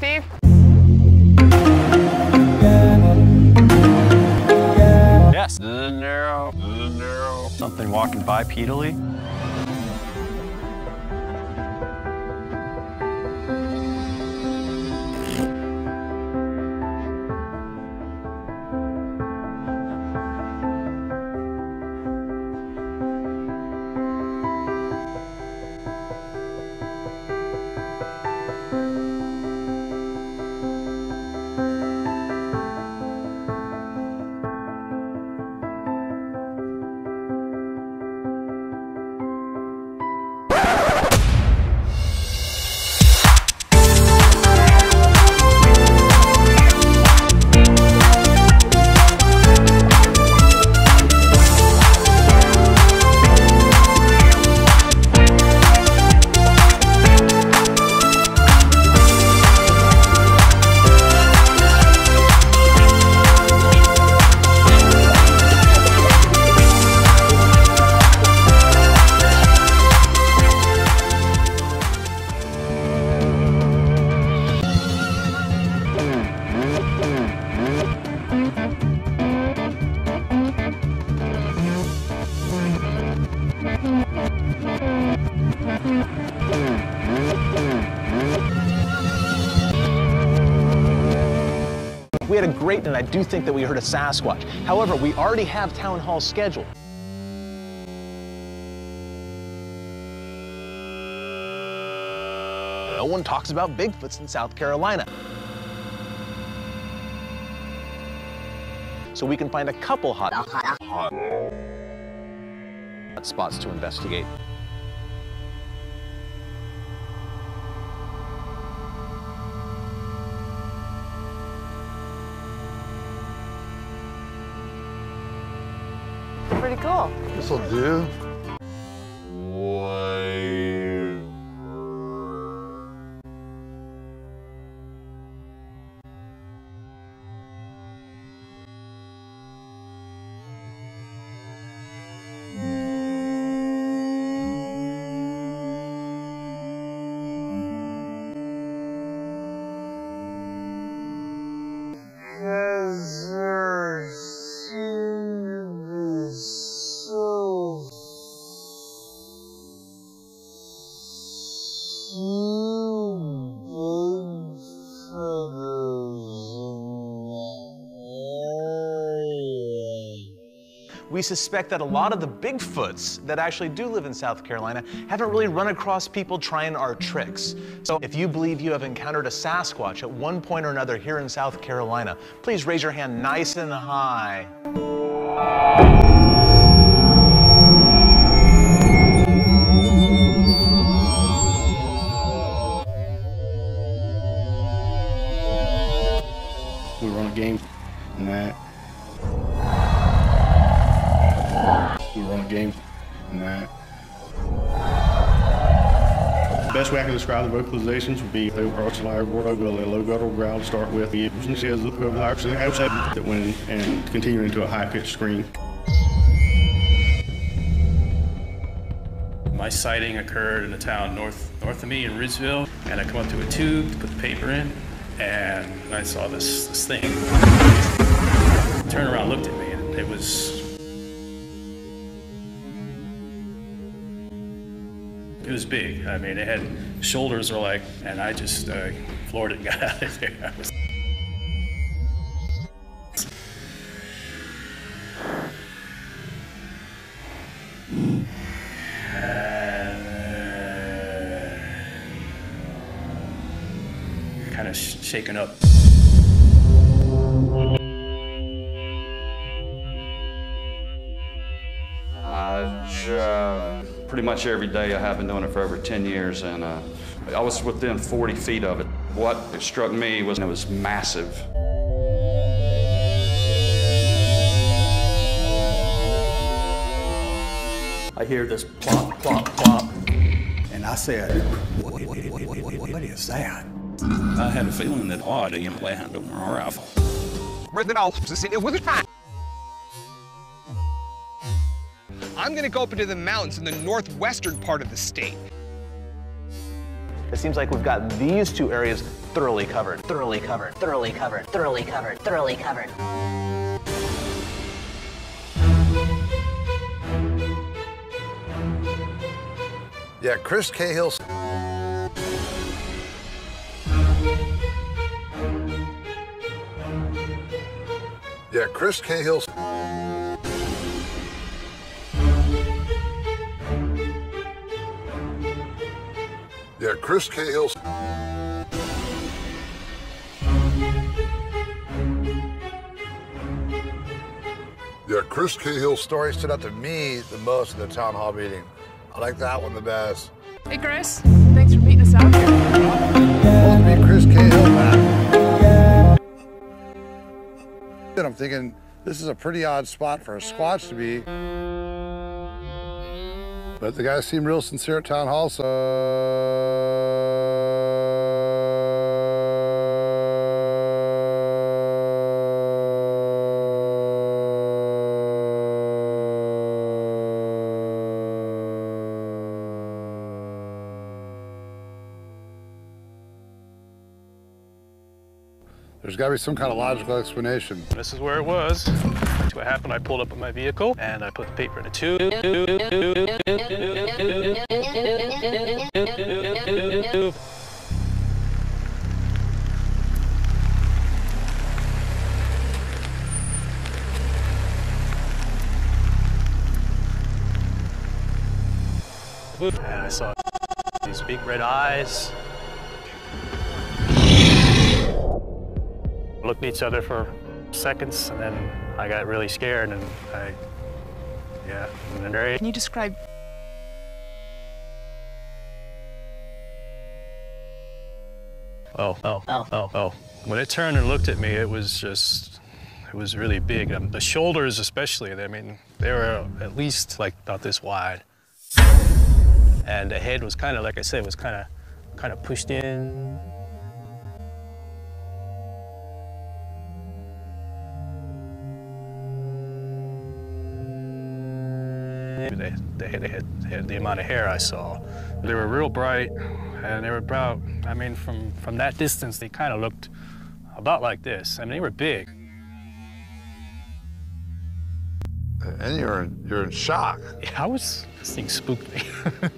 Steve? Yes. narrow. narrow. Something walking bipedally. Had a great night. I do think that we heard a Sasquatch. However, we already have town hall scheduled. No one talks about Bigfoots in South Carolina. So we can find a couple hot, hot spots to investigate. Cool. This'll do. We suspect that a lot of the Bigfoots that actually do live in South Carolina haven't really run across people trying our tricks. So if you believe you have encountered a Sasquatch at one point or another here in South Carolina, please raise your hand nice and high. We run a game and that. We run a game and that. The best way I can describe the vocalizations would be they were a low guttural growl to start with. It says that went and continued into a high pitched scream. My sighting occurred in a town north north of me in Ridgeville, and I come up to a tube to put the paper in, and I saw this this thing. Turned around, looked at me, and it was it was big. I mean, it had shoulders were like, and I just uh, floored it and got out of there. Was, kind of sh- shaken up. Pretty much every day. I have been doing it for over 10 years, and uh, I was within 40 feet of it. What struck me was it was massive. I hear this plop, plop, plop, and I said, what, what, what, what, what, what is that? I had a feeling that odd didn't land on my rifle. I'm gonna go up into the mountains in the northwestern part of the state. it seems like we've got these two areas thoroughly covered. Thoroughly covered, thoroughly covered, thoroughly covered, thoroughly covered. Yeah, Chris Cahill. Yeah, Chris Cahill. Chris Cahill. Yeah, Chris Cahill's story stood out to me the most in the town hall meeting. I like that one the best. Hey, Chris. Thanks for meeting us out here. Supposed to be Chris Cahill, man. And I'm thinking, this is a pretty odd spot for a Squatch to be. But the guy seemed real sincere at town hall, so. There's got to be some kind of logical explanation. This is where it was. What happened. I pulled up with my vehicle and I put the paper in a tube. And I saw these big red eyes. Looked at each other for seconds and then I got really scared and I, yeah, and then Can you describe Oh, oh, Oh. oh, oh. When it turned and looked at me, it was just, it was really big. Um, the shoulders, especially, I mean, they were at least like about this wide. And the head was kind of, like I said, was kind of, kind of pushed in. They, they, had, they, had, had the amount of hair I saw. They were real bright, and they were about, I mean, from, from that distance, they kind of looked about like this. I mean, they were big. And you're in, you're in shock. Yeah, I was, this thing spooked me.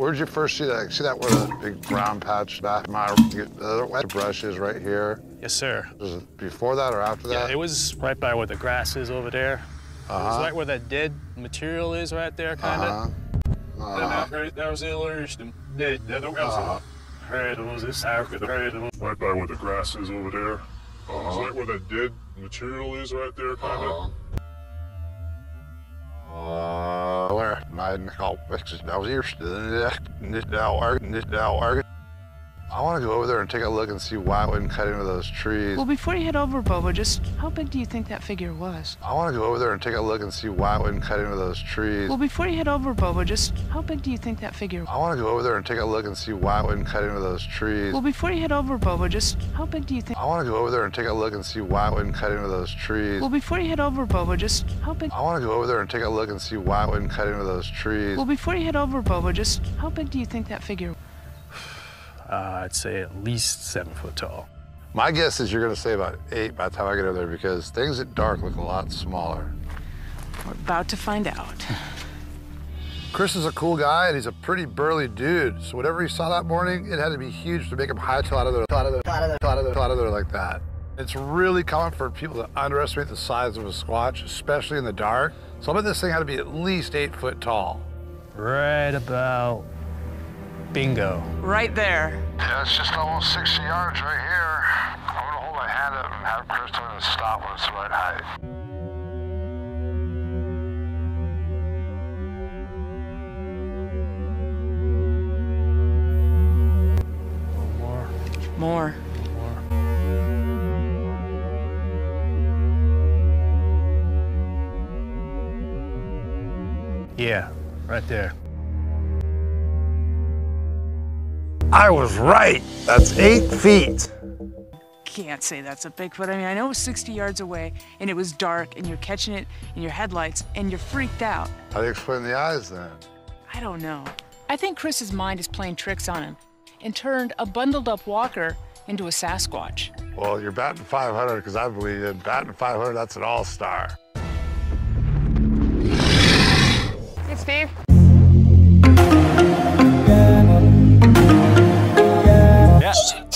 Where'd you first see that? See that where the big brown patch back my the wet brush is right here? Yes, sir. Was it before that or after Yeah, that? it was right by where the grass is over there. It was Uh-huh. right where that dead material is right there, kind of. Uh-huh. Uh-huh. Right there was the illusion. Dead, dead, Uh-huh. Right, it was this right Right by where the grass is over there. It's right where that dead material is right there, kind of. Uh, where my call fixes down here. This now working. This now working. I want to go over there and take a look and see why it wouldn't cut into those trees. Well, before you head over, Bobo, just how big do you think that figure was? I want to go over there and take a look and see why it wouldn't cut into those trees. Well, before you head over, Bobo, just how big do you think that figure I want to go over there and take a look and see why it wouldn't cut into those trees. Well, before you head over, Bobo, just how big do you think I want to go over there and take a look and see why it wouldn't cut into those trees. Well, before you head over, Bobo, just how big I want to go over there and take a look and see why it wouldn't cut into those trees. Well, before you head over, Bobo, just how big do you think that figure Uh, I'd say at least seven foot tall. My guess is you're going to say about eight by the time I get over there because things at dark look a lot smaller. We're about to find out. Chris is a cool guy and he's a pretty burly dude. So whatever he saw that morning, it had to be huge to make him hightail out of there, out of there, out of there, out of there, out of there like that. It's really common for people to underestimate the size of a squatch, especially in the dark. So I bet this thing had to be at least eight foot tall. Right about bingo. Right there. Yeah, it's just almost 60 yards right here. I'm gonna hold my hand up and have Chris tell stop when it's the right height. More, More. more. Yeah, right there. I was right. That's eight feet. can't say that's a Bigfoot. I mean, I know it was 60 yards away and it was dark and you're catching it in your headlights and you're freaked out. How do you explain the eyes then? I don't know. I think Chris's mind is playing tricks on him and turned a bundled up walker into a Sasquatch. Well, you're batting 500 because I believe in batting 500, that's an all-star. Hey, Steve. Yeah.